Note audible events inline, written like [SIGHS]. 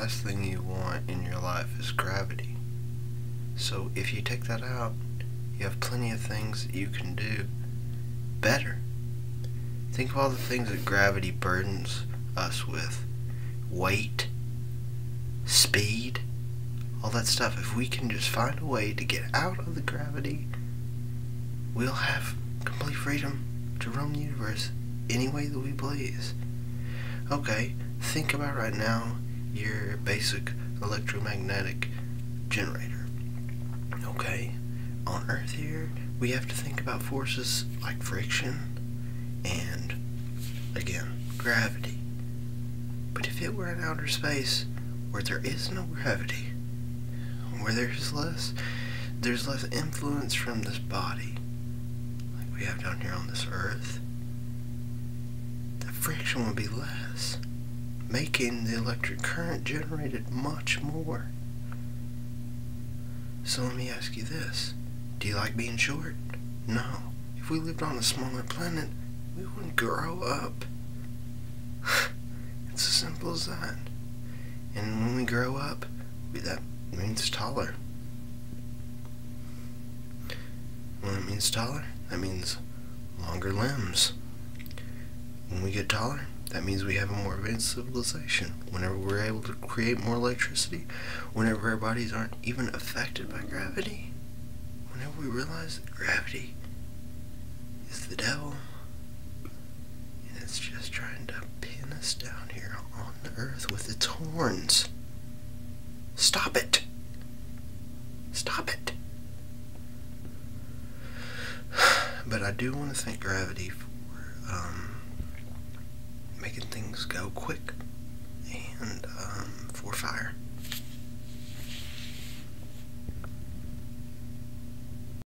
last thing you want in your life is gravity. So if you take that out, you have plenty of things that you can do better. Think of all the things that gravity burdens us with weight, speed, all that stuff. If we can just find a way to get out of the gravity, we'll have complete freedom to roam the universe any way that we please. Okay, think about right now your basic electromagnetic generator. Okay, on Earth here, we have to think about forces like friction and, again, gravity. But if it were in outer space where there is no gravity, where there's less, there's less influence from this body, like we have down here on this Earth, the friction would be less, making the electric current generated much more. So let me ask you this. Do you like being short? No. If we lived on a smaller planet, we wouldn't grow up. [LAUGHS] it's as simple as that. And when we grow up, that means taller. When it means taller, that means longer limbs. When we get taller, that means we have a more advanced civilization. Whenever we're able to create more electricity, whenever our bodies aren't even affected by gravity, whenever we realize that gravity is the devil, and it's just trying to pin us down here on the earth with its horns. Stop it! Stop it! [SIGHS] But I do want to thank gravity for um, making things go quick and um, for fire.